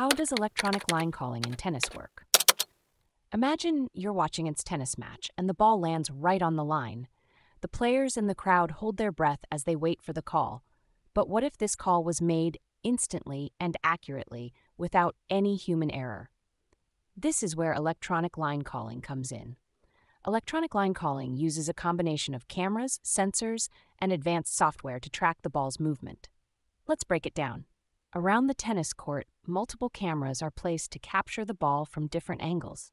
how does electronic line calling in tennis work? Imagine you're watching its tennis match and the ball lands right on the line. The players in the crowd hold their breath as they wait for the call. But what if this call was made instantly and accurately without any human error? This is where electronic line calling comes in. Electronic line calling uses a combination of cameras, sensors, and advanced software to track the ball's movement. Let's break it down. Around the tennis court, multiple cameras are placed to capture the ball from different angles.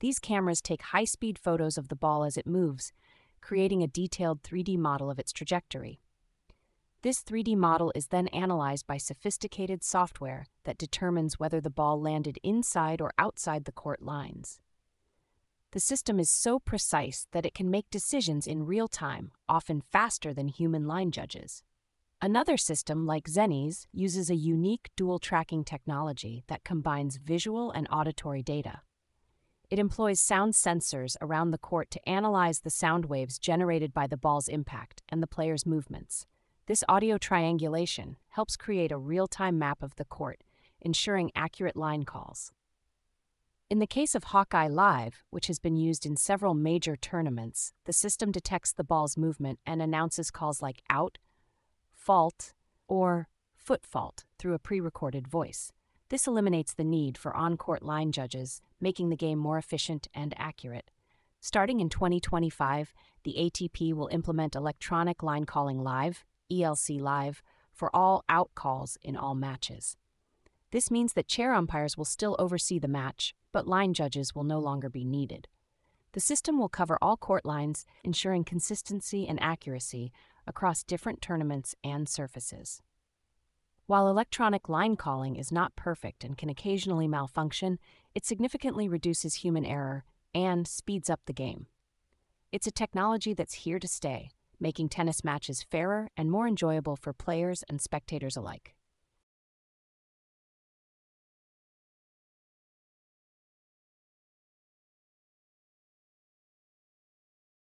These cameras take high speed photos of the ball as it moves, creating a detailed 3D model of its trajectory. This 3D model is then analyzed by sophisticated software that determines whether the ball landed inside or outside the court lines. The system is so precise that it can make decisions in real time, often faster than human line judges. Another system, like Zenniz, uses a unique dual tracking technology that combines visual and auditory data. It employs sound sensors around the court to analyze the sound waves generated by the ball's impact and the player's movements. This audio triangulation helps create a real time map of the court, ensuring accurate line calls. In the case of Hawk-Eye Live, which has been used in several major tournaments, the system detects the ball's movement and announces calls like out, fault, or foot fault through a pre recorded voice. This eliminates the need for on court line judges, making the game more efficient and accurate. Starting in 2025, the ATP will implement Electronic Line Calling Live, ELC Live, for all out calls in all matches. This means that chair umpires will still oversee the match, but line judges will no longer be needed. The system will cover all court lines, ensuring consistency and accuracy across different tournaments and surfaces. While electronic line calling is not perfect and can occasionally malfunction, it significantly reduces human error and speeds up the game. It's a technology that's here to stay, making tennis matches fairer and more enjoyable for players and spectators alike.